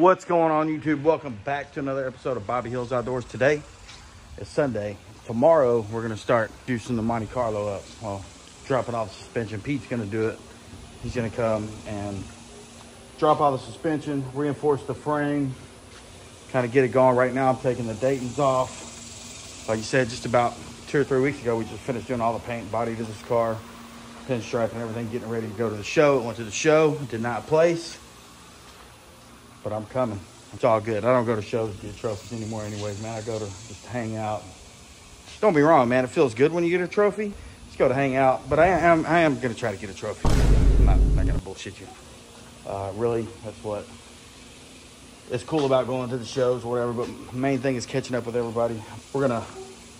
What's going on YouTube? Welcome back to another episode of Bobby Hills Outdoors. Today is Sunday. Tomorrow we're gonna start juicing the Monte Carlo up. Well, dropping off the suspension. Pete's gonna do it. He's gonna come and drop all the suspension, reinforce the frame, kind of get it going. Right now I'm taking the Dayton's off. Like you said, just about two or three weeks ago, we just finished doing all the paint body to this car, pinstripe and everything, getting ready to go to the show. Went to the show, did not place but I'm coming. It's all good. I don't go to shows to get trophies anymore anyways, man. I go to just hang out. Don't be wrong, man. It feels good when you get a trophy. Just go to hang out. But I am I am gonna try to get a trophy. I'm not, not gonna bullshit you. Uh, really, that's what it's cool about going to the shows or whatever. But main thing is catching up with everybody. We're gonna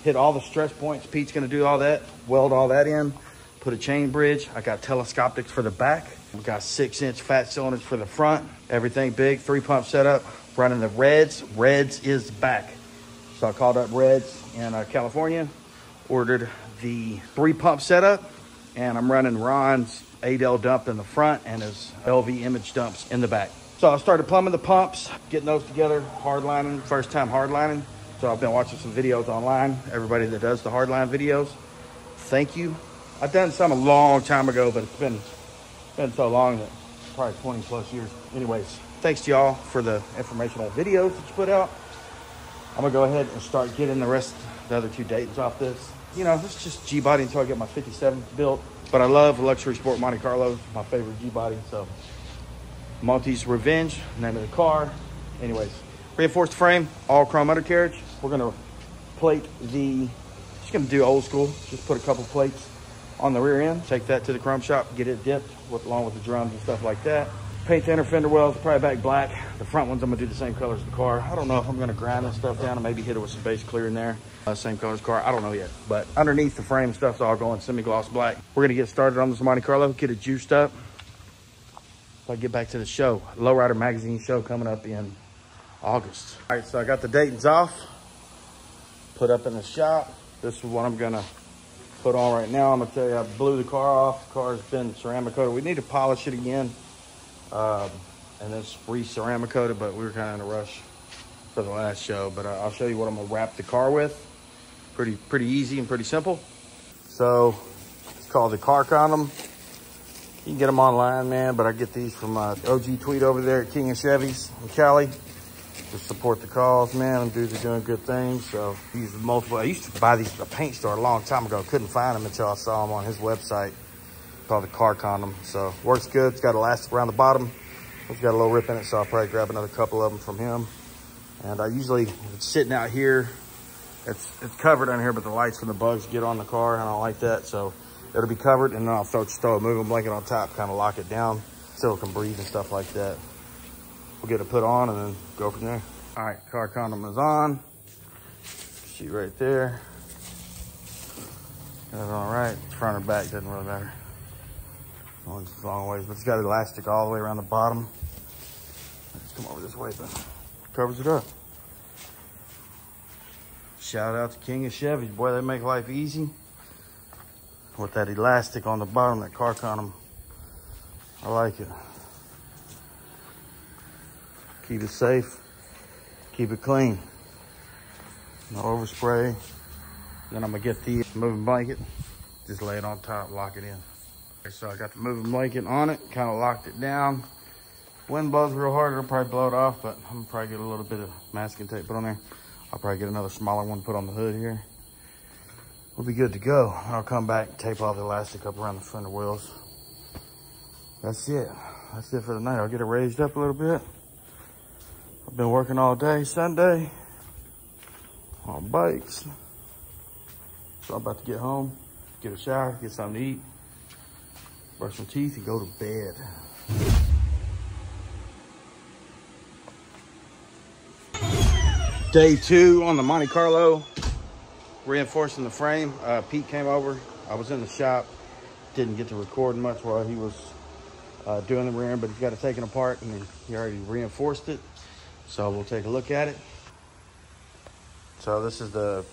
hit all the stress points. Pete's gonna do all that, weld all that in, put a chain bridge. I got telescopics for the back. We got six inch fat cylinders for the front. Everything big, three pump setup. Running the Reds. Reds is back. So I called up Reds in uh, California, ordered the three pump setup, and I'm running Ron's Adel dump in the front and his LV image dumps in the back. So I started plumbing the pumps, getting those together, hard lining, first time hard lining. So I've been watching some videos online. Everybody that does the hardline videos, thank you. I've done some a long time ago, but it's been been so long that probably 20 plus years. Anyways, thanks to y'all for the informational videos that you put out. I'm gonna go ahead and start getting the rest, the other two Daytons off this. You know, it's just G-body until I get my 57 built. But I love luxury sport Monte Carlo, my favorite G-body. So Monty's Revenge, name of the car. Anyways, reinforced frame, all chrome undercarriage. We're gonna plate the, just gonna do old school. Just put a couple plates on the rear end. Take that to the chrome shop, get it dipped with, along with the drums and stuff like that. Paint the inner fender wells, probably back black. The front ones, I'm gonna do the same color as the car. I don't know if I'm gonna grind this stuff down and maybe hit it with some base clear in there. Uh, same color as car, I don't know yet. But underneath the frame stuff's all going semi-gloss black. We're gonna get started on this Monte Carlo, get it juiced up. So I get back to the show. Lowrider Magazine show coming up in August. All right, so I got the Dayton's off, put up in the shop. This is what I'm gonna put on right now. I'm gonna tell you, I blew the car off. The car's been ceramic coated. We need to polish it again um, and then re-ceramic coated, but we were kind of in a rush for the last show. But uh, I'll show you what I'm gonna wrap the car with. Pretty, pretty easy and pretty simple. So it's called the car condom. You can get them online, man, but I get these from uh, OG Tweet over there at King of Chevys in Cali to support the cause, man. Them dudes are doing good things. So these multiple. I used to buy these at a paint store a long time ago. Couldn't find them until I saw them on his website called the car condom. So works good. It's got elastic around the bottom. It's got a little rip in it, so I'll probably grab another couple of them from him. And I usually, it's sitting out here, it's it's covered on here, but the lights from the bugs get on the car, and I don't like that. So it'll be covered, and then I'll throw, just throw a moving blanket on top, kind of lock it down so it can breathe and stuff like that. We'll get it put on and then go from there. All right, car condom is on. See right there. Got it all right. Front or back doesn't really matter. Long as it's long ways, but it's got elastic all the way around the bottom. Let's come over this way, but covers it up. Shout out to King of Chevys. Boy, they make life easy. With that elastic on the bottom, that car condom. I like it. Keep it safe. Keep it clean. No overspray. Then I'm gonna get the moving blanket. Just lay it on top, lock it in. Okay, so I got the moving blanket on it, kind of locked it down. Wind blows real hard, it'll probably blow it off, but I'm gonna probably get a little bit of masking tape put on there. I'll probably get another smaller one put on the hood here. We'll be good to go. I'll come back tape all the elastic up around the fender wheels. That's it. That's it for the night. I'll get it raised up a little bit. I've been working all day Sunday on bikes. So I'm about to get home, get a shower, get something to eat, brush my teeth, and go to bed. Day two on the Monte Carlo, reinforcing the frame. Uh, Pete came over. I was in the shop. Didn't get to record much while he was uh, doing the rear end, but he's got it taken apart and he already reinforced it. So we'll take a look at it. So this is the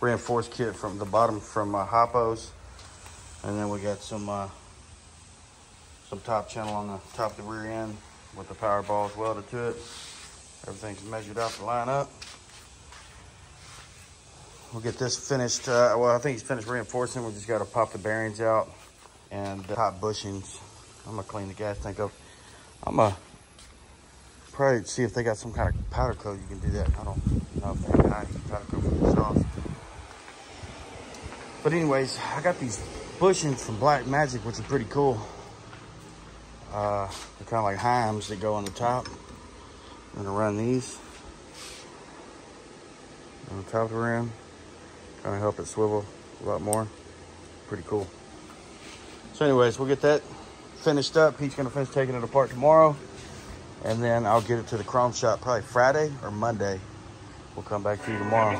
reinforced kit from the bottom from uh, Hoppos. And then we got some uh, some top channel on the top of the rear end. with the power balls welded to it. Everything's measured out to line up. We'll get this finished. Uh, well, I think he's finished reinforcing. We just got to pop the bearings out and the top bushings. I'm gonna clean the gas tank up. I'm gonna probably see if they got some kind of powder coat. You can do that. I don't know if they got powder coat for the exhaust. But anyways, I got these bushings from Black Magic, which are pretty cool. Uh, they're kind of like Heims that go on the top. I'm gonna run these on the top of the rim. Kind of help it swivel a lot more. Pretty cool. So anyways, we'll get that finished up. He's gonna finish taking it apart tomorrow. And then I'll get it to the chrome shop probably Friday or Monday. We'll come back to you tomorrow.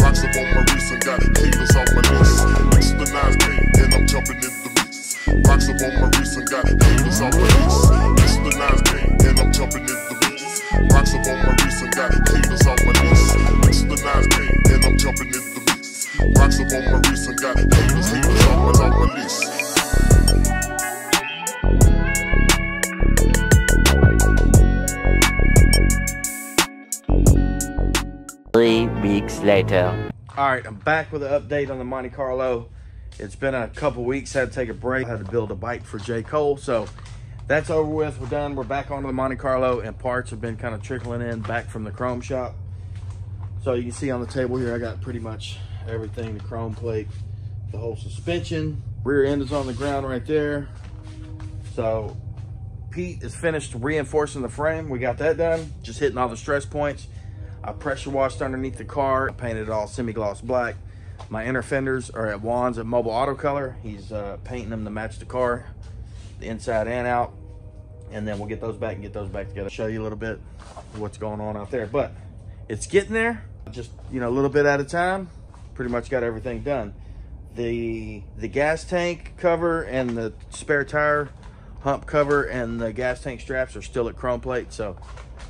Rocks up on my wrist and got off my list. All right, I'm back with an update on the Monte Carlo. It's been a couple weeks, had to take a break, had to build a bike for J. Cole. So that's over with, we're done. We're back onto the Monte Carlo and parts have been kind of trickling in back from the chrome shop. So you can see on the table here, I got pretty much everything, the chrome plate, the whole suspension. Rear end is on the ground right there. So Pete is finished reinforcing the frame. We got that done, just hitting all the stress points. I pressure washed underneath the car, painted it all semi-gloss black. My inner fenders are at Juan's at Mobile Auto Color. He's uh, painting them to match the car, the inside and out. And then we'll get those back and get those back together. Show you a little bit what's going on out there. But it's getting there, just, you know, a little bit at a time. Pretty much got everything done. The, the gas tank cover and the spare tire hump cover and the gas tank straps are still at chrome plate. So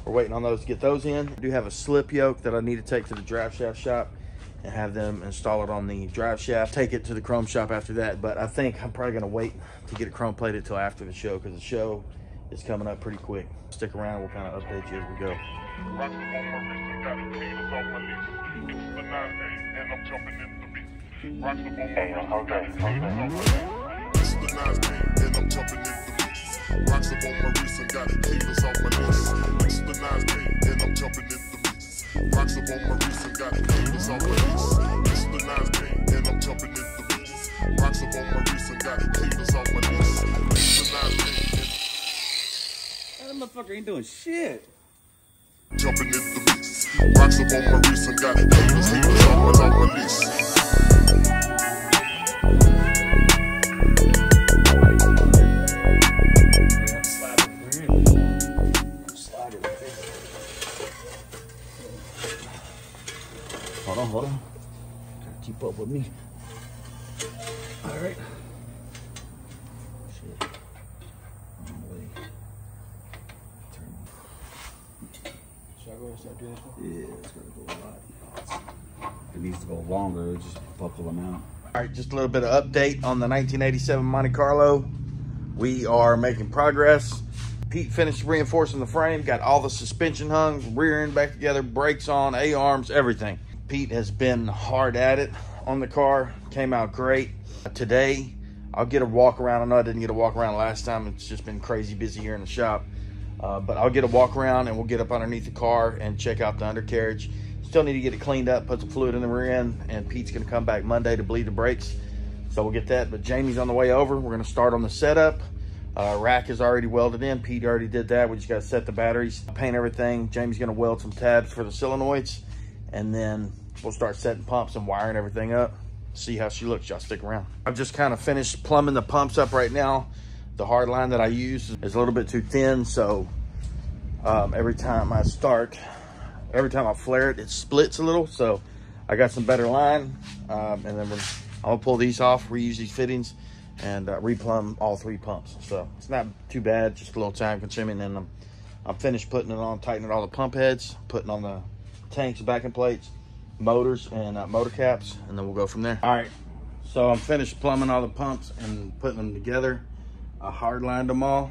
we're waiting on those to get those in. I do have a slip yoke that I need to take to the drive shaft shop and have them install it on the drive shaft. Take it to the chrome shop after that. But I think I'm probably gonna wait to get it chrome plated till after the show because the show is coming up pretty quick. Stick around, we'll kind of update you as we go. Rocks up on my wrist and got haters off my list. It's the nice day, and I'm jumping in the mix. Rocks up on my wrist and got haters off my list. Nice day, and I'm jumping in the mix. Rocks up on my wrist and got haters off my list. Nice day, and I'm jumping in the mix. Rocks up on my wrist and got haters off my list. It's the nice day, and I'm jumping in the mix. Rocks up on my wrist and got haters off my list. It's the nice day, and That motherfucker ain't doing shit. jumping in the mix. Rocks up on my wrist and got haters, haters off my, off my list. Hold on, hold on. Gotta keep up with me. All right. Shit. Wrong way. Turn. Should I go ahead and start doing this one? Yeah, it's gonna go a lot. It needs to go longer. Just buckle them out. All right, just a little bit of update on the 1987 Monte Carlo. We are making progress. Pete finished reinforcing the frame, got all the suspension hung, rear end back together, brakes on, A-arms, everything. Pete has been hard at it on the car, came out great. Today, I'll get a walk around. I know I didn't get a walk around last time. It's just been crazy busy here in the shop. Uh, but I'll get a walk around and we'll get up underneath the car and check out the undercarriage. Still need to get it cleaned up, put some fluid in the rear end, and Pete's gonna come back Monday to bleed the brakes. So we'll get that, but Jamie's on the way over. We're gonna start on the setup. Uh, rack is already welded in. Pete already did that. We just gotta set the batteries, paint everything. Jamie's gonna weld some tabs for the solenoids, and then we'll start setting pumps and wiring everything up. See how she looks, y'all stick around. I've just kind of finished plumbing the pumps up right now. The hard line that I use is a little bit too thin, so um, every time I start, every time I flare it, it splits a little. So I got some better line, um, and then I'm gonna pull these off, reuse these fittings, and uh, replumb all three pumps. So it's not too bad, just a little time consuming. And I'm, I'm finished putting it on, tightening all the pump heads, putting on the tanks, backing plates, motors, and uh, motor caps, and then we'll go from there. All right, so I'm finished plumbing all the pumps and putting them together. I hard lined them all,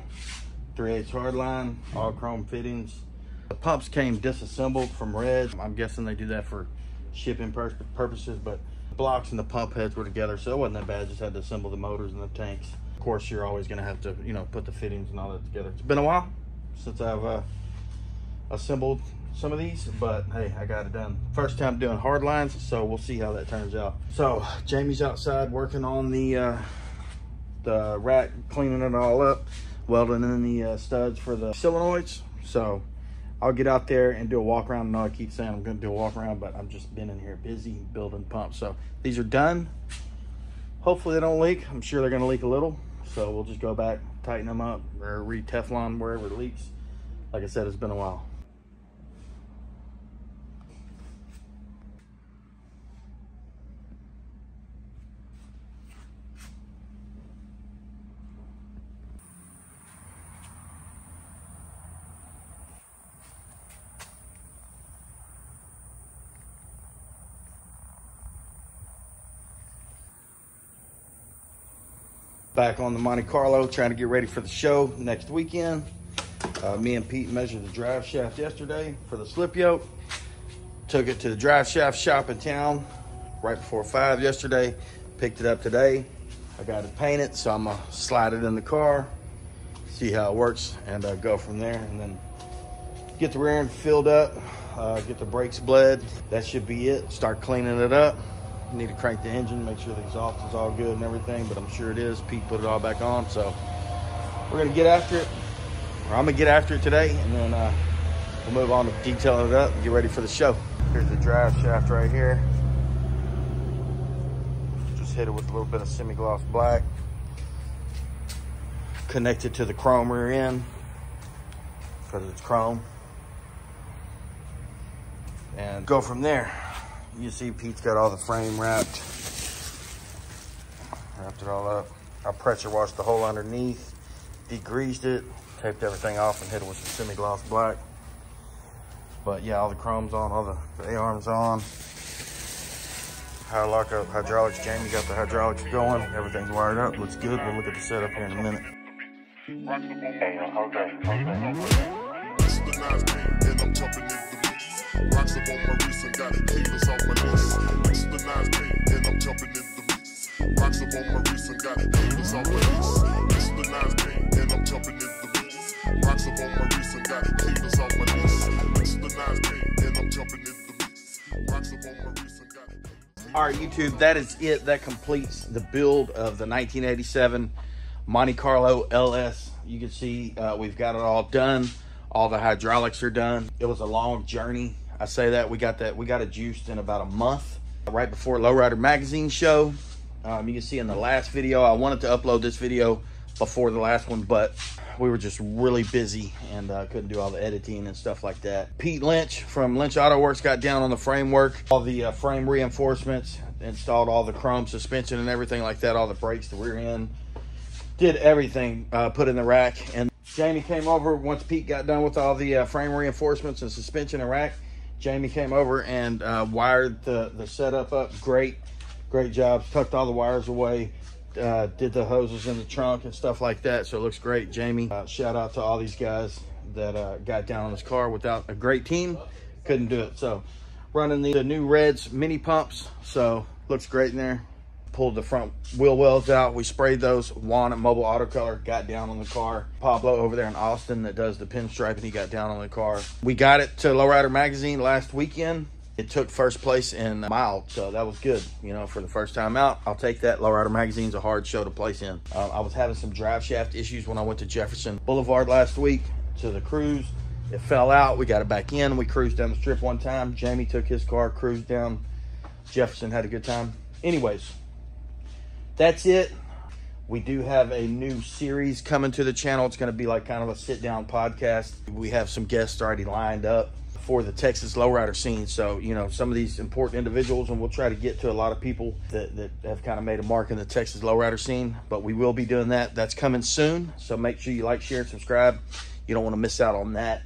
3 8 hard line, all chrome fittings. The pumps came disassembled from Red. I'm guessing they do that for shipping pur- purposes, but blocks and the pump heads were together, so it wasn't that bad. Just had to assemble the motors and the tanks. Of course, you're always gonna have to, you know, put the fittings and all that together. It's been a while since I've uh, assembled some of these, but hey, I got it done. First time doing hard lines, so we'll see how that turns out. So Jamie's outside working on the uh, the rack, cleaning it all up, welding in the uh, studs for the solenoids. So I'll get out there and do a walk around. I know I keep saying I'm gonna do a walk around, but I'm just been in here busy building pumps. So these are done. Hopefully they don't leak. I'm sure they're gonna leak a little. So we'll just go back, tighten them up, or re-Teflon wherever it leaks. Like I said, it's been a while. Back on the Monte Carlo, trying to get ready for the show next weekend. Uh, me and Pete measured the drive shaft yesterday for the slip yoke. Took it to the drive shaft shop in town right before five yesterday. Picked it up today. I got it painted, so I'm gonna slide it in the car, see how it works, and uh, go from there. And then get the rear end filled up, uh, get the brakes bled. That should be it. Start cleaning it up. Need to crank the engine, make sure the exhaust is all good and everything, but I'm sure it is. Pete put it all back on, so we're gonna get after it. Or I'm gonna get after it today, and then uh, we'll move on to detailing it up and get ready for the show. Here's the drive shaft right here. Just hit it with a little bit of semi-gloss black. Connected to the chrome rear end because it's chrome. And go from there. You see Pete's got all the frame wrapped. Wrapped it all up. I pressure washed the hole underneath, degreased it, taped everything off and hit it with some semi-gloss black. But yeah, all the chrome's on, all the, the A-arms on. Power lock up hydraulics. Jamie got the hydraulics going. Everything's wired up. Looks good. We'll look at the setup here in a minute. Rocks up on my wrist and got jumping in the mix. Rocks up on my wrist and got haters. It's the nice beat, and I'm jumping in the mix. Rocks up on my wrist and got haters off my the nice beat, and I'm jumping in the mix. Rocks up on my wrist and got. All right, YouTube, that is it. That completes the build of the 1987 Monte Carlo LS. You can see uh, we've got it all done. All the hydraulics are done. It was a long journey. I say that we got that we got it juiced in about a month, right before Lowrider Magazine show. Um, you can see in the last video, I wanted to upload this video before the last one, but we were just really busy and uh, couldn't do all the editing and stuff like that. Pete Lynch from Lynch Auto Works got down on the framework, all the uh, frame reinforcements, installed all the chrome suspension and everything like that, all the brakes, the rear end, did everything, uh, put in the rack. And Jamie came over once Pete got done with all the uh, frame reinforcements and suspension and rack. Jamie came over and uh, wired the, the setup up. Great, great job. Tucked all the wires away. Uh, did the hoses in the trunk and stuff like that. So it looks great. Jamie, uh, shout out to all these guys that uh, got down on this car. Without a great team, couldn't do it. So running the, the new Reds mini pumps. So looks great in there pulled the front wheel wells out. We sprayed those. Juan at Mobile Auto Color got down on the car. Pablo over there in Austin that does the pinstriping, he got down on the car. We got it to Lowrider Magazine last weekend. It took first place in mile, so that was good. You know, for the first time out, I'll take that. Lowrider Magazine's a hard show to place in. Uh, I was having some drive shaft issues when I went to Jefferson Boulevard last week to the cruise. It fell out. We got it back in. We cruised down the strip one time. Jamie took his car, cruised down. Jefferson had a good time. Anyways, that's it. We do have a new series coming to the channel. It's going to be like kind of a sit down podcast. We have some guests already lined up for the Texas lowrider scene. So, you know, some of these important individuals, and we'll try to get to a lot of people that, that have kind of made a mark in the Texas lowrider scene. But we will be doing that. That's coming soon. So make sure you like, share, and subscribe. You don't want to miss out on that.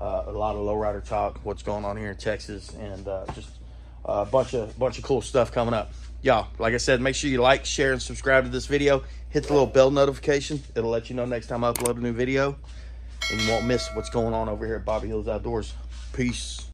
uh, a lot of lowrider talk, what's going on here in Texas, and uh, just a bunch of bunch of cool stuff coming up. Y'all, like I said, make sure you like, share, and subscribe to this video. Hit the little bell notification. It'll let you know next time I upload a new video. And you won't miss what's going on over here at Bobby Hills Outdoors. Peace.